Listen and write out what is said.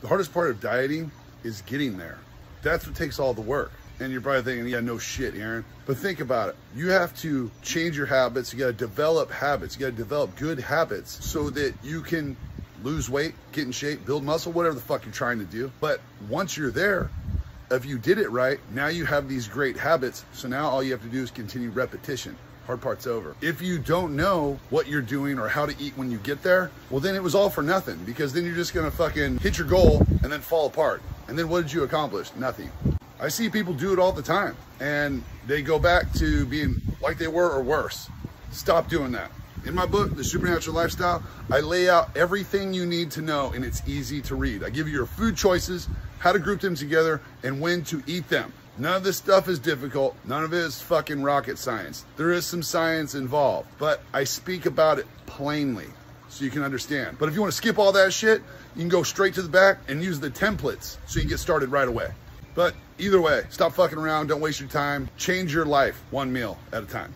The hardest part of dieting is getting there. That's what takes all the work. And you're probably thinking, yeah, no shit, Aaron. But think about it. You have to change your habits. You got to develop habits. You got to develop good habits so that you can lose weight, get in shape, build muscle, whatever the fuck you're trying to do. But once you're there, if you did it right, now you have these great habits. So now all you have to do is continue repetition. Hard part's over. If you don't know what you're doing or how to eat when you get there, well, then it was all for nothing because then you're just gonna fucking hit your goal and then fall apart. And then what did you accomplish? Nothing. I see people do it all the time and they go back to being like they were or worse. Stop doing that. In my book, The Supernatural Lifestyle, I lay out everything you need to know and it's easy to read. I give you your food choices, how to group them together, and when to eat them. None of this stuff is difficult. None of it is fucking rocket science. There is some science involved, but I speak about it plainly so you can understand. But if you want to skip all that shit, you can go straight to the back and use the templates so you get started right away. But either way, stop fucking around. Don't waste your time. Change your life one meal at a time.